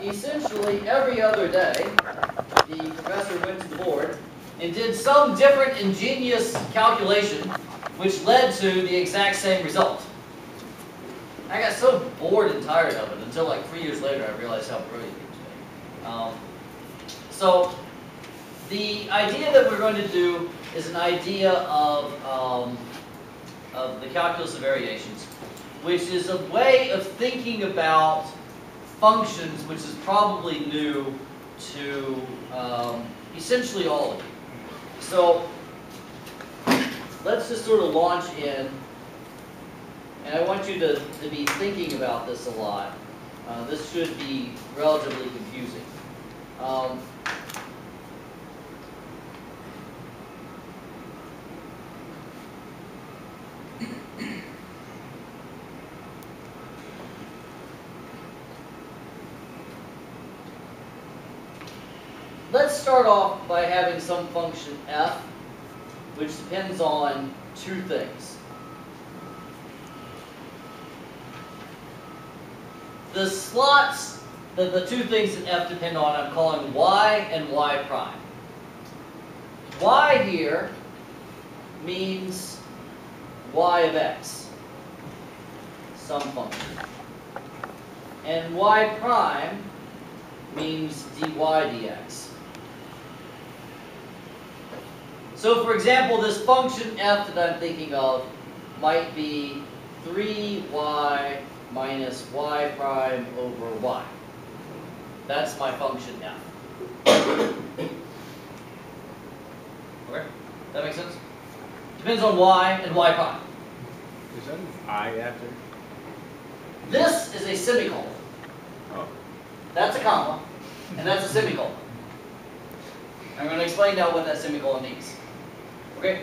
essentially every other day, the professor went to the board and did some different ingenious calculation which led to the exact same result. I got so bored and tired of it until like three years later I realized how brilliant it was. Um, so the idea that we're going to do is an idea of, um, of the calculus of variations, which is a way of thinking about functions which is probably new to um, essentially all of you. So let's just sort of launch in, and I want you to, to be thinking about this a lot. Uh, this should be relatively confusing. Um, let's start off by having some function f, which depends on two things. The slots, the, the two things that f depend on, I'm calling y and y prime. y here means y of x, some function. And y prime means dy dx. So for example, this function f that I'm thinking of might be 3y minus y prime over y. That's my function f. Okay, that makes sense? Depends on y and y prime. Is that an I after? This is a semicolon. Oh. That's a comma, and that's a semicolon. I'm going to explain now what that semicolon means. Okay?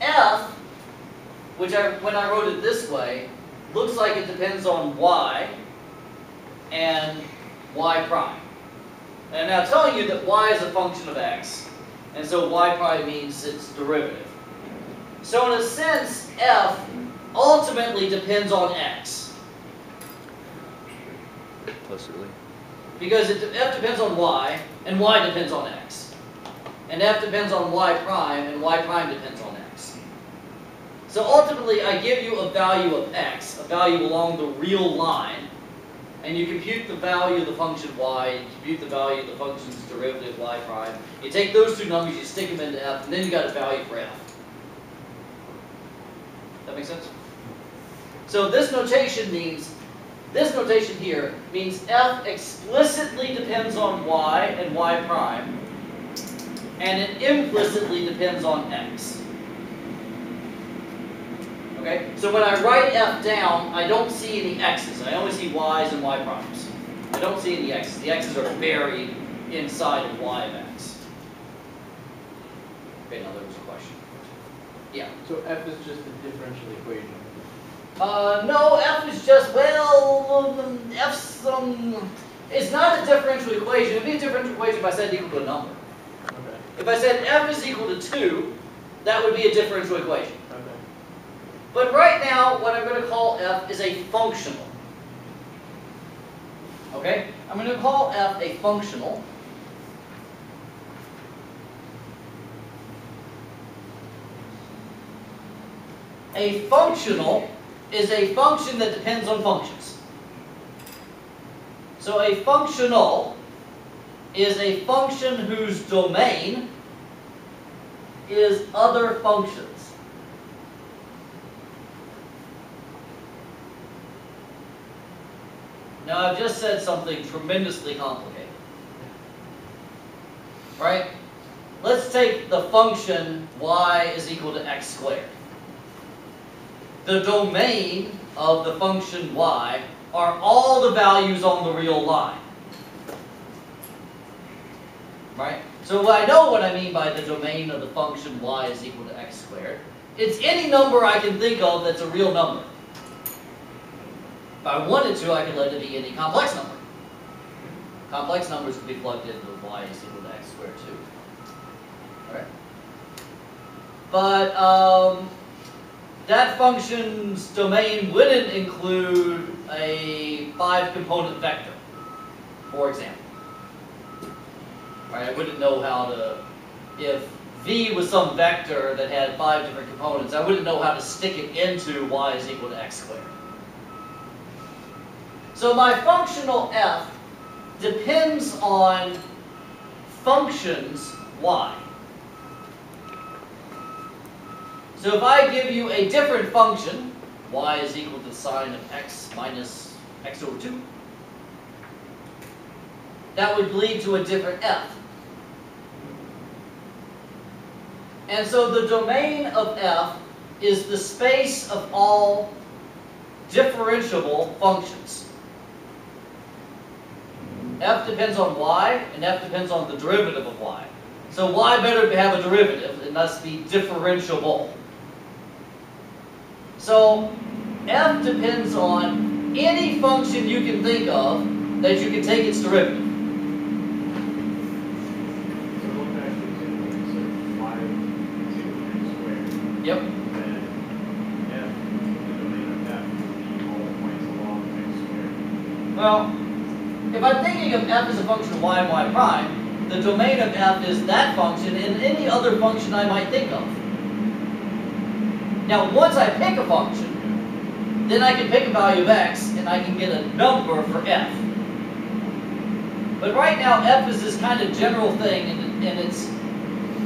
F, which I, when I wrote it this way, looks like it depends on y and y prime. And I'm now telling you that y is a function of x, and so y prime means its derivative. So in a sense, f ultimately depends on x. Implicitly. Because it, f depends on y, and y depends on x. And f depends on y prime, and y prime depends on x. So ultimately, I give you a value of x, a value along the real line, and you compute the value of the function y, you compute the value of the function's derivative y prime. You take those two numbers, you stick them into f, and then you got a value for f. That make sense? So this notation means this notation here means f explicitly depends on y and y prime, and it implicitly depends on x. Okay, so when I write f down, I don't see any x's. I only see y's and y primes. I don't see any x's. The x's are buried inside of y of x. Okay, now there was a question. Yeah. So f is just a differential equation. Uh, no, f is just, well, f's, um, it's not a differential equation. It would be a differential equation if I said equal to a number. If I said f is equal to 2, that would be a differential equation. Okay. But right now, what I'm going to call f is a functional. Okay? I'm going to call f a functional. A functional is a function that depends on functions. So a functional is a function whose domain is other functions. Now I've just said something tremendously complicated. Right? Let's take the function y is equal to x squared. The domain of the function y are all the values on the real line. Right? So I know what I mean by the domain of the function y is equal to x squared. It's any number I can think of that's a real number. If I wanted to, I could let it be any complex number. Complex numbers can be plugged into y is equal to x squared too. But um, that function's domain wouldn't include a five component vector. for example. Right, I wouldn't know how to, if v was some vector that had five different components, I wouldn't know how to stick it into y is equal to x squared. So my functional f depends on functions y. So if I give you a different function, y is equal to sine of x minus x over 2, that would lead to a different f. And so the domain of f is the space of all differentiable functions. f depends on y, and f depends on the derivative of y. So y better have a derivative, it must be differentiable. So f depends on any function you can think of that you can take its derivative. So what that gives you, so y is equal to x squared, Yep. then f, the domain of f, would be all the points along x squared. Well, if I'm thinking of f as a function of y and y prime, the domain of f is that function and any other function I might think of. Now, once I pick a function, then I can pick a value of x and I can get a number for f. But right now, f is this kind of general thing and, and it's,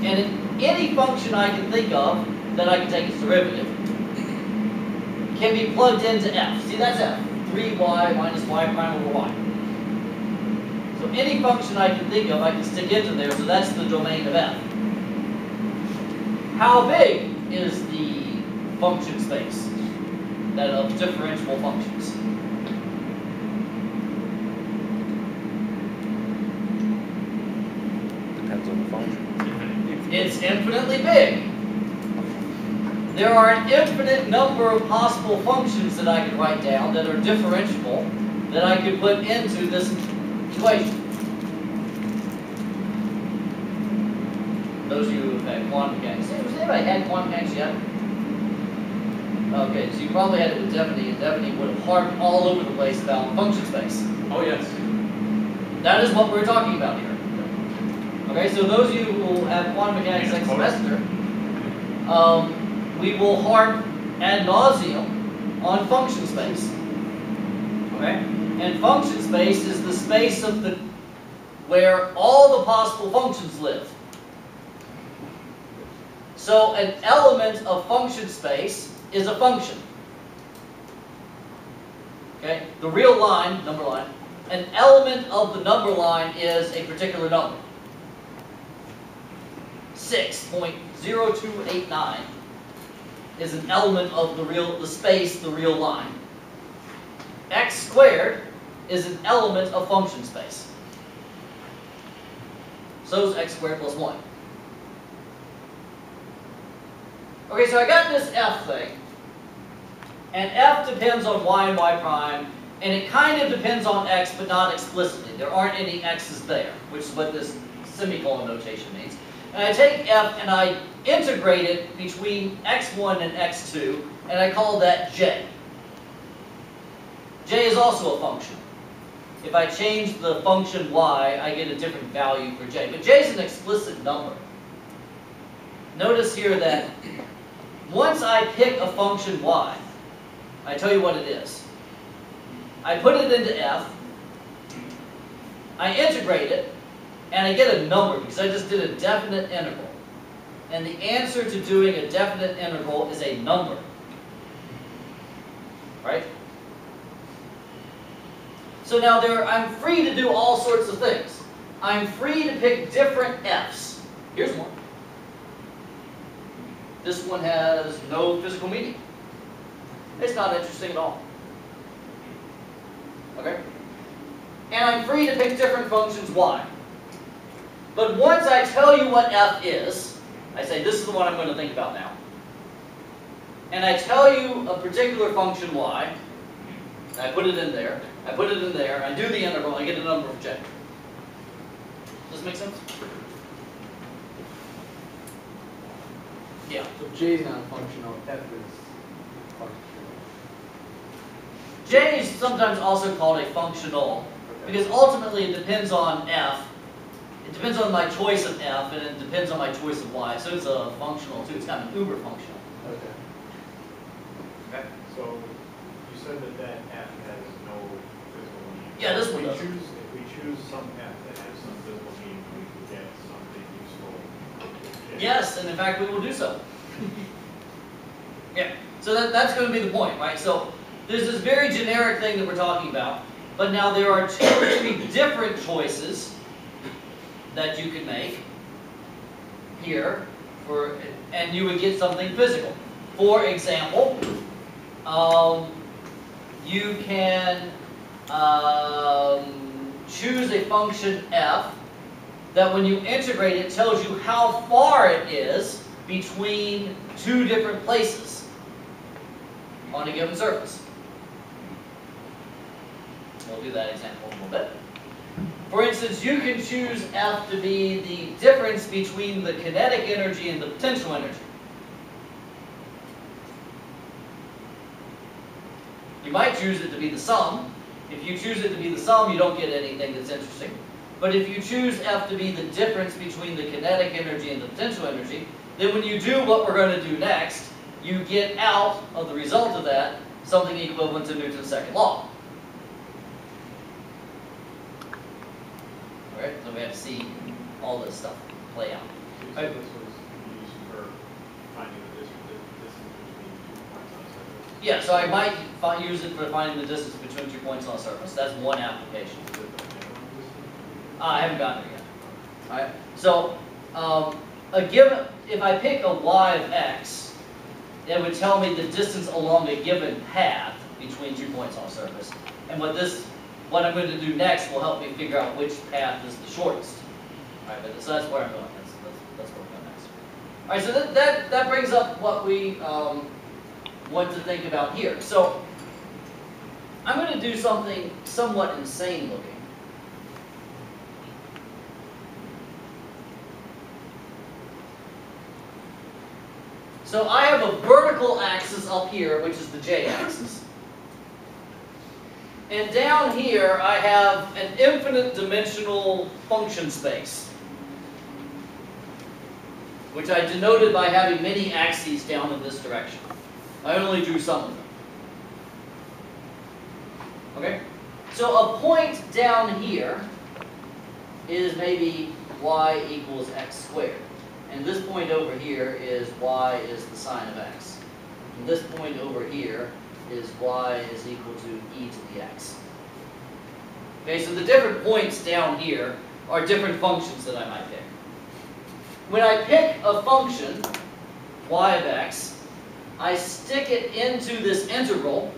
and it, any function I can think of that I can take its derivative can be plugged into f. See, that's f. 3y minus y prime over y. So any function I can think of, I can stick into there, so that's the domain of f. How big is the function space that of differentiable functions? Depends on the function. It's infinitely big. There are an infinite number of possible functions that I could write down that are differentiable that I could put into this equation. Those of you who've had quantum mechanics, has anybody had quantum mechanics yet? Okay, so you probably had it with Devaney, and Devaney would have harped all over the place about function space. Oh, yes. That is what we're talking about here. Okay, so those of you who will have quantum mechanics next semester, um, we will harp ad nauseum on function space. Okay? And function space is the space of the where all the possible functions live. So an element of function space is a function. Okay? The real line, number line, an element of the number line is a particular number. 6.0289 is an element of the real, the space, the real line. x squared is an element of function space. So is x squared plus 1. Okay, so I got this f thing. And f depends on y and y prime, and it kind of depends on x, but not explicitly. There aren't any x's there, which is what this semicolon notation means. And I take f and I integrate it between x1 and x2, and I call that j. j is also a function. If I change the function y, I get a different value for j. But j is an explicit number. Notice here that once I pick a function y, I tell you what it is. I put it into f, I integrate it, and I get a number because I just did a definite integral. And the answer to doing a definite integral is a number. Right? So now there, I'm free to do all sorts of things. I'm free to pick different f's. Here's one. This one has no physical meaning. It's not interesting at all. Okay? And I'm free to pick different functions y. But once I tell you what f is, I say this is the one I'm going to think about now. And I tell you a particular function y, and I put it in there, I put it in there, I do the integral, I get a number of j. Does this make sense? Yeah. So J is not a functional, F is functional. J is sometimes also called a functional. Because ultimately, it depends on f. It depends on my choice of f, and it depends on my choice of y. So it's a functional too. It's kind of an uber functional. Okay. Okay. So you said that that F has no physical meaning. Yeah, this one choose, if we choose some F that has some physical meaning, we could get something useful. Yes, and in fact, we will do so. Yeah, so that, that's gonna be the point, right? So, there's this very generic thing that we're talking about, but now there are two or three different choices that you could make here for, and you would get something physical. For example, um, you can, um, choose a function f that when you integrate it tells you how far it is between two different places on a given surface. We'll do that example in a little bit. For instance, you can choose F to be the difference between the kinetic energy and the potential energy. You might choose it to be the sum. If you choose it to be the sum, you don't get anything that's interesting. But if you choose F to be the difference between the kinetic energy and the potential energy, then when you do what we're going to do next, you get out of the result of that something equivalent to Newton's second law. Alright, so we have to see all this stuff play out. This was used for finding the distance, between two points on a surface. Yeah, so I might use it for finding the distance between two points on a surface. That's one application. Is it the minimum distance? Uh, I haven't gotten there yet. Alright, so, um, a given, if I pick a y of x, it would tell me the distance along a given path between two points on a surface. And what this, what I'm going to do next will help me figure out which path is the shortest. Alright, but so that's where I'm going, that's, that's, that's where we're going next. Alright, so that, that, that brings up what we, um, want to think about here. So, I'm going to do something somewhat insane looking. So I have a vertical axis up here, which is the j-axis. And down here, I have an infinite dimensional function space, which I denoted by having many axes down in this direction. I only drew some of them. Okay? So a point down here is maybe y equals x squared. And this point over here is y is the sine of x. And this point over here is y is equal to e to the x. Okay, so the different points down here are different functions that I might pick. When I pick a function, y of x, I stick it into this integral.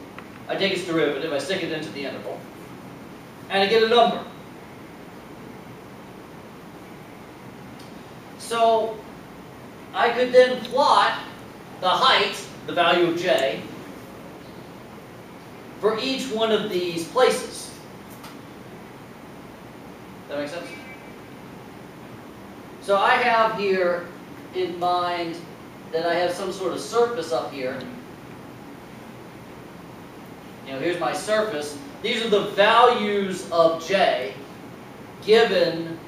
I take its derivative, I stick it into the integral. And I get a number. So I could then plot the height, the value of j, for each one of these places. That make sense? So I have here in mind that I have some sort of surface up here. You know, here's my surface. These are the values of j given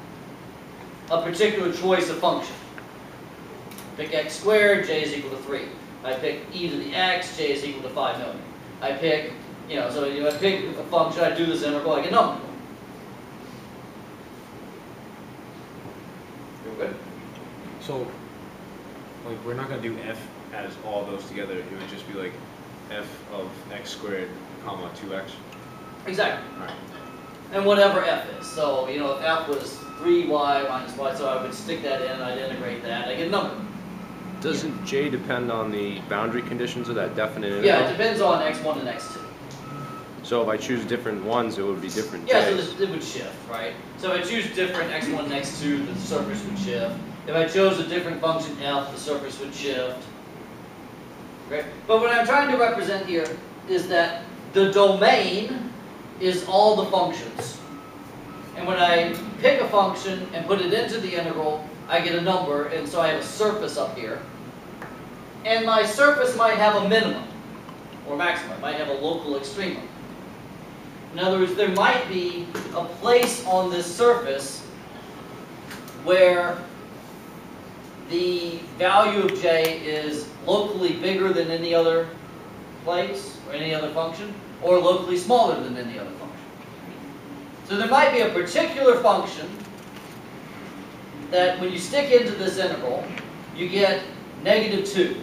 a particular choice of function. Pick x squared, j is equal to 3. I pick e to the x, j is equal to 5 million. I pick, you know, so I pick a function, I do this integral, I get number. Good? So, like, we're not gonna do f as all those together, it would just be like f of x squared, comma, two x. Exactly. Alright. And whatever f is. So, you know, if f was 3y minus y, so I would stick that in, I'd integrate that, I get a number. Doesn't J depend on the boundary conditions of that definite interval? Yeah, it depends on x1 and x2. So if I choose different ones, it would be different Yeah, so this, it would shift, right? So if I choose different x1 and x2, the surface would shift. If I chose a different function f, the surface would shift. Right? But what I'm trying to represent here is that the domain is all the functions. And when I pick a function and put it into the integral, I get a number, and so I have a surface up here. And my surface might have a minimum, or maximum, it might have a local extremum. In other words, there might be a place on this surface where the value of j is locally bigger than any other place or any other function, or locally smaller than any other function. So there might be a particular function that when you stick into this interval, you get negative 2.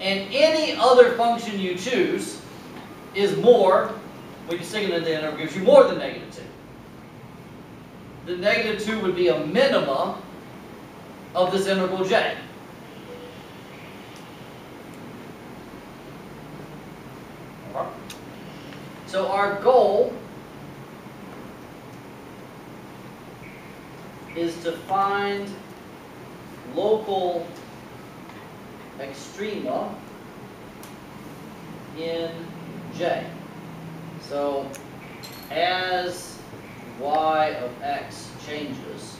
And any other function you choose is more, when you stick it into the interval, gives you more than negative 2. The negative 2 would be a minima of this interval j. So our goal is to find local extrema in J. So as y of x changes,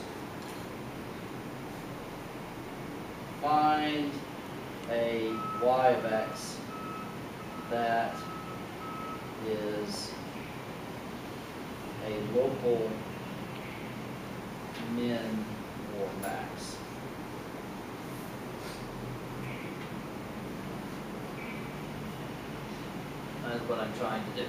find a y of x that is a local min or max. That's what I'm trying to do.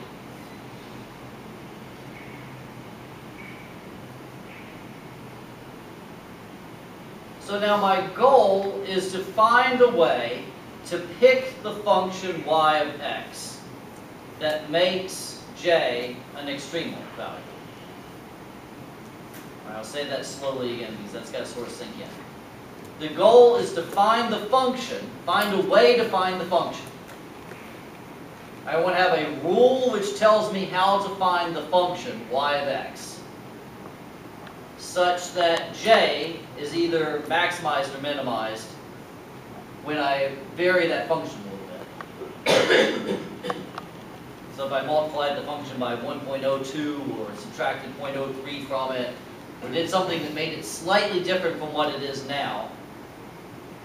So now my goal is to find a way to pick the function y of x that makes j an extremal value. Right, I'll say that slowly again because that's got to sort of sink in. The goal is to find the function, find a way to find the function. I want to have a rule which tells me how to find the function y of x such that j is either maximized or minimized when I vary that function a little bit. So if I multiplied the function by 1.02 or subtracted 0.03 from it, or did something that made it slightly different from what it is now,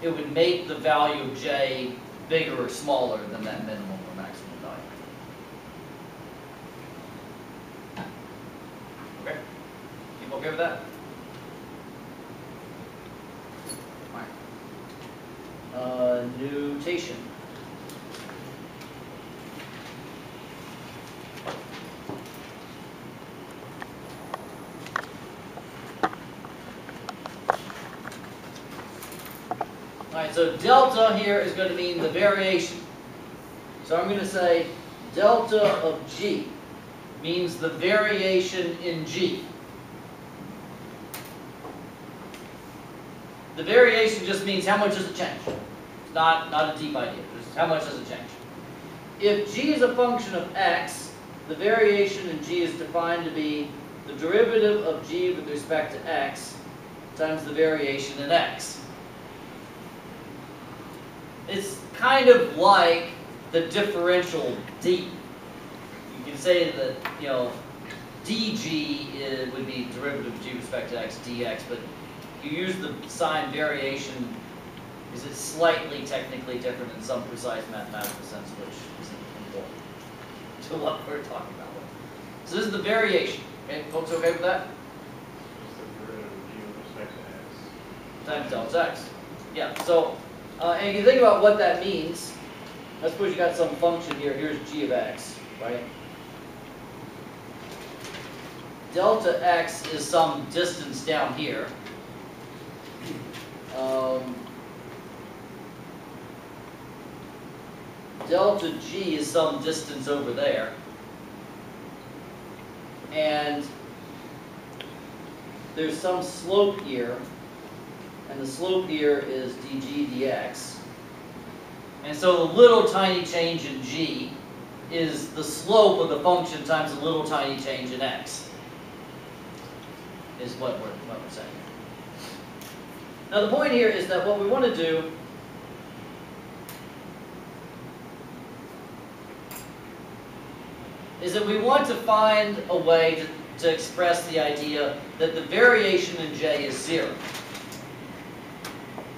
it would make the value of j bigger or smaller than that minimum or maximum value. Okay? You okay with that? Alright. Uh, notation. Alright, so delta here is going to mean the variation. So I'm going to say delta of g means the variation in g. The variation just means how much does it change. It's not, not a deep idea, just how much does it change. If g is a function of x, the variation in g is defined to be the derivative of g with respect to x times the variation in x. It's kind of like the differential d. You can say that, you know, dg is, would be derivative of g with respect to x dx, but you use the sign variation because it's slightly technically different in some precise mathematical sense, which isn't important to what we're talking about. So this is the variation. Okay, folks okay with that? Just the derivative of g with respect to x. times delta x. Yeah, so, uh, and you think about what that means, let's suppose you got some function here, here's g of x, right? Delta x is some distance down here. Um, delta g is some distance over there. And there's some slope here, and the slope here is dg dx. And so the little tiny change in g is the slope of the function times the little tiny change in x, is what we're, what we're saying. Now the point here is that what we want to do is that we want to find a way to, to express the idea that the variation in j is zero.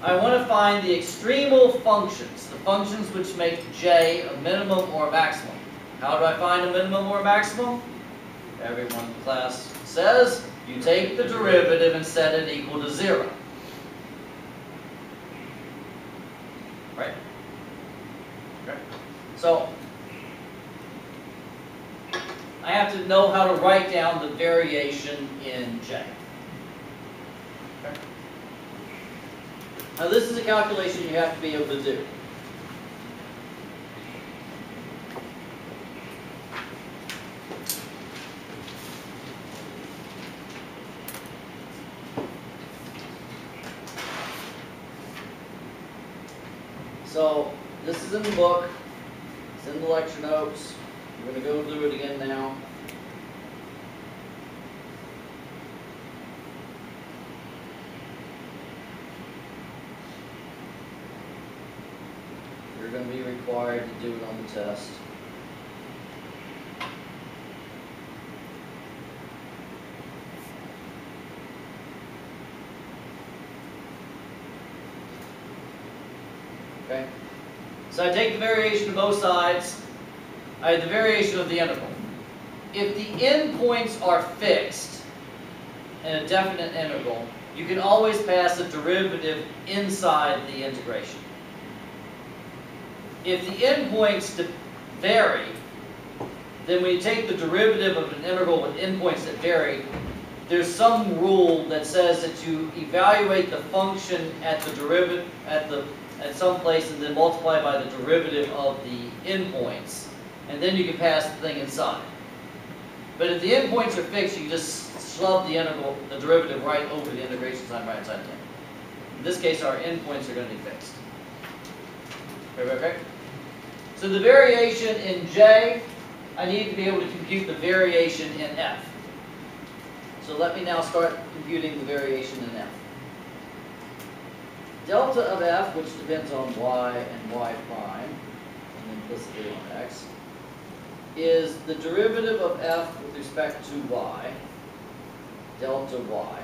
I want to find the extremal functions, the functions which make j a minimum or a maximum. How do I find a minimum or a maximum? everyone in class says, you take the derivative and set it equal to zero. Right? Okay. So, I have to know how to write down the variation in J. Now, this is a calculation you have to be able to do. So, this is in the book, it's in the lecture notes, we're gonna go through it again now. You're gonna be required to do it on the test. Okay? So I take the variation of both sides, I have the variation of the integral. If the endpoints are fixed in a definite integral, you can always pass a derivative inside the integration. If the endpoints vary, then when you take the derivative of an integral with endpoints that vary, there's some rule that says that you evaluate the function at the derivative, at the, at some place and then multiply by the derivative of the endpoints. And then you can pass the thing inside. But if the endpoints are fixed, you just shove the integral, the derivative right over the integration sign right inside there. In this case, our endpoints are gonna be fixed. Okay? So the variation in J, I need to be able to compute the variation in F. So let me now start computing the variation in F. Delta of F, which depends on Y and Y prime, and implicitly on X, is the derivative of F with respect to Y, delta Y,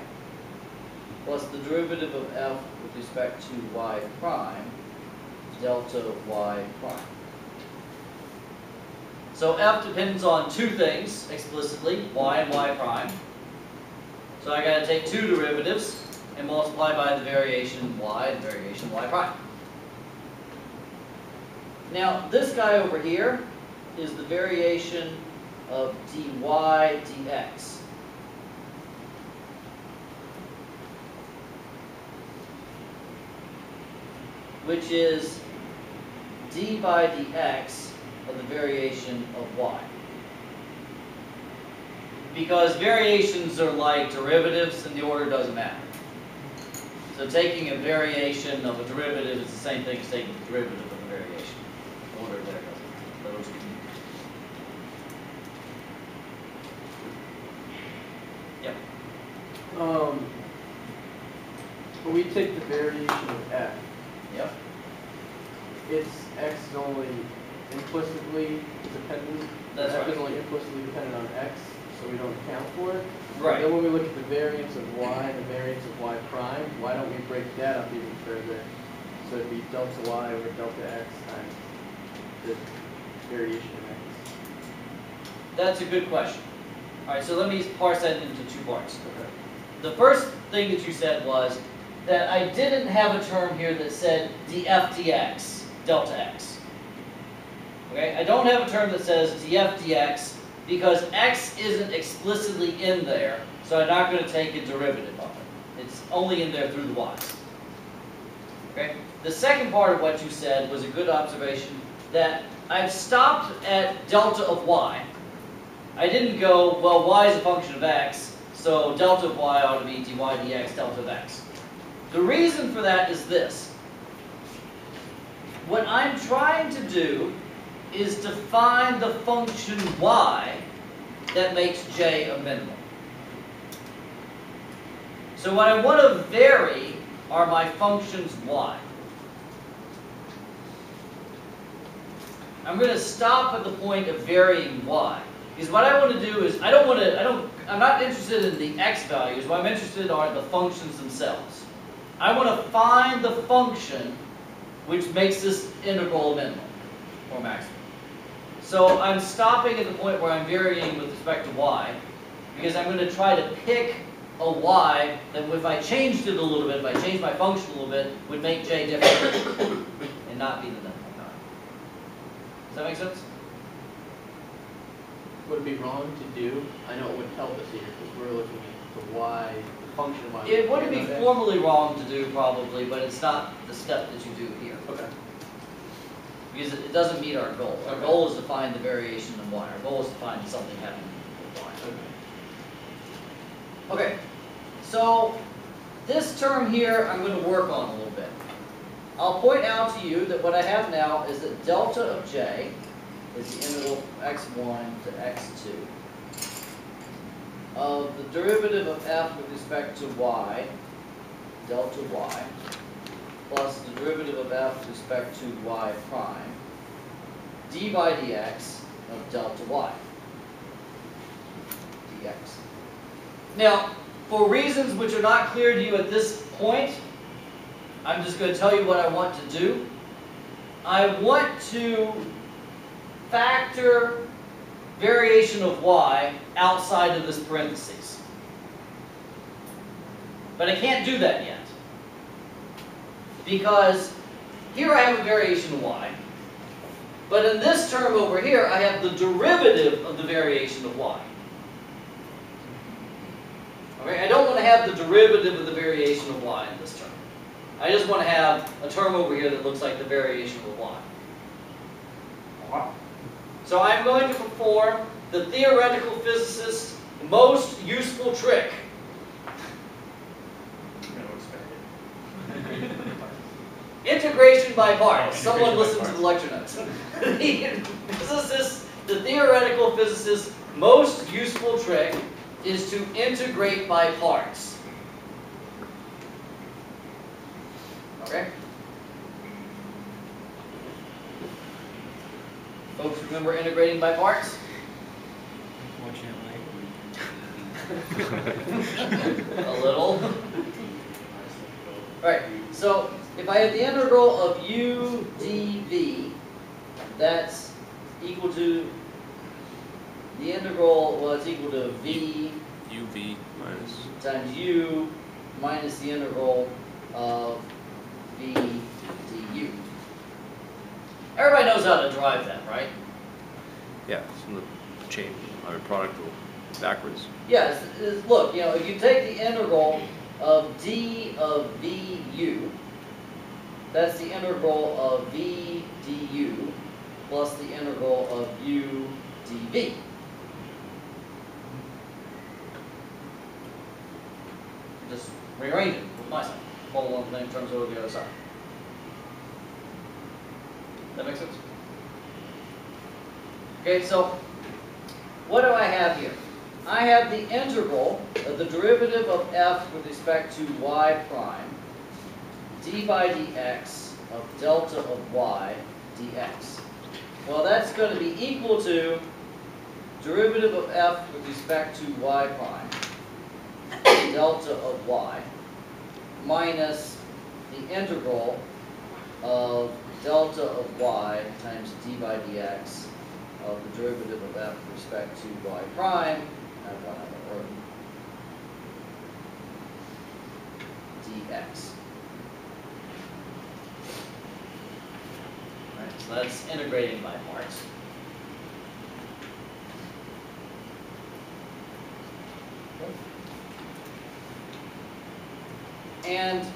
plus the derivative of F with respect to Y prime, delta Y prime. So F depends on two things explicitly, Y and Y prime. So I gotta take two derivatives and multiply by the variation Y and variation Y prime. Now, this guy over here is the variation of dy dx. Which is d by dx of the variation of y. Because variations are like derivatives and the order doesn't matter. So taking a variation of a derivative is the same thing as taking the derivative of a variation. Order there doesn't matter. Those two. Um, we take the variation of f, Yep. It's x is only implicitly dependent. That's F right. is only implicitly dependent on x, so we don't account for it. Right. Then when we look at the variance of y and the variance of y prime, why don't we break that up even further? So it'd be delta y over delta x times the variation of x. That's a good question. All right, so let me parse that into two parts. Okay. The first thing that you said was that I didn't have a term here that said df dx, delta x. Okay, I don't have a term that says df dx because x isn't explicitly in there, so I'm not going to take a derivative of it. It's only in there through the y's. Okay? The second part of what you said was a good observation that I've stopped at delta of y. I didn't go, well, y is a function of x, so delta of y ought to be dy dx delta of x. The reason for that is this. What I'm trying to do is to find the function y that makes j a minimum. So what I want to vary are my functions y. I'm going to stop at the point of varying y. Because what I want to do is, I don't want to, I don't, I'm not interested in the x values, what I'm interested in are the functions themselves. I want to find the function which makes this integral a minimum, or maximum. So I'm stopping at the point where I'm varying with respect to y, because I'm gonna try to pick a y that if I changed it a little bit, if I changed my function a little bit, would make j different and not be the number. Does that make sense? Would it be wrong to do, I know it would help us here, because we're looking at the y, the function of y. It wouldn't be Okay. formally wrong to do probably, but it's not the step that you do here. Okay. Because it it doesn't meet our goal. Our goal is to find the variation in y. Our goal is to find something happening with y. Okay. Okay, so this term here, I'm gonna work on a little bit. I'll point out to you that what I have now is that delta of j is the integral from x1 to x2 of the derivative of f with respect to y, delta y, plus the derivative of f with respect to y prime, d by dx of delta y, dx. Now, for reasons which are not clear to you at this point, I'm just going to tell you what I want to do. I want to factor variation of y outside of this parentheses. But I can't do that yet. Because here I have a variation of y. But in this term over here, I have the derivative of the variation of y. Okay, I don't want to have the derivative of the variation of y in this term. I just want to have a term over here that looks like the variation of y. So I'm going to perform the theoretical physicist's most useful trick. No, expect it. Integration by parts. Someone listen to the lecture notes. The physicist, the theoretical physicist's most useful trick is to integrate by parts. Okay? Folks remember integrating by parts? Unfortunately. A little. All right, so if I have the integral of u dv, that's equal to, the integral was equal to v UV minus. times u minus the integral of v du. Everybody knows how to derive that, the chain, or product will backwards. Yes, look, you know, if you take the integral of d of vu, that's the integral of v du plus the integral of u dv. Just rearrange it with my follow one thing turns over the other side. That makes sense? Okay, so what do I have here? I have the integral of the derivative of f with respect to y prime, d by dx of delta of y dx. Well, that's going to be equal to derivative of f with respect to y prime, delta of y, minus the integral of delta of y times d by dx of the derivative of f with respect to y prime, one other, or dx. Alright, so that's integrating by parts. And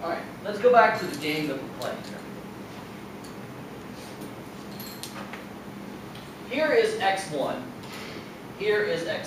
Alright, let's go back to the game that we're playing here. Here is x1, here is x2.